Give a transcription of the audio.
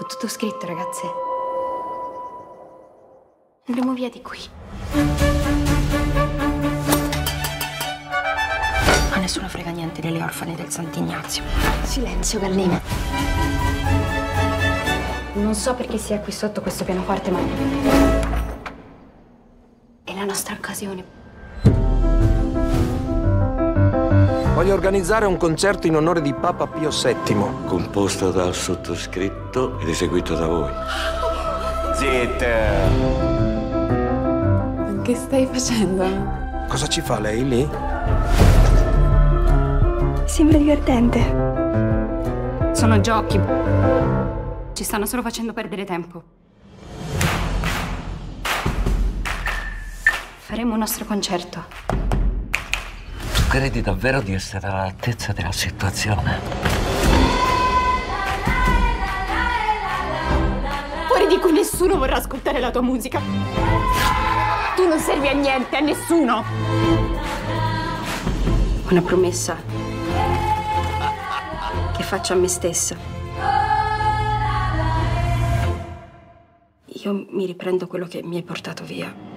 Ho tutto scritto, ragazze. Andremo via di qui. A nessuno frega niente delle orfane del Sant'Ignazio. Silenzio, gallina. Non so perché sia qui sotto questo pianoforte, ma... È la nostra occasione. Voglio organizzare un concerto in onore di Papa Pio VII. Composto dal sottoscritto ed eseguito da voi. Zitta! Che stai facendo? Cosa ci fa lei lì? Sembra divertente. Sono giochi. Ci stanno solo facendo perdere tempo. Faremo un nostro concerto. Credi davvero di essere all'altezza della situazione? Fuori di qui nessuno vorrà ascoltare la tua musica. Tu non servi a niente, a nessuno. Una promessa che faccio a me stessa. Io mi riprendo quello che mi hai portato via.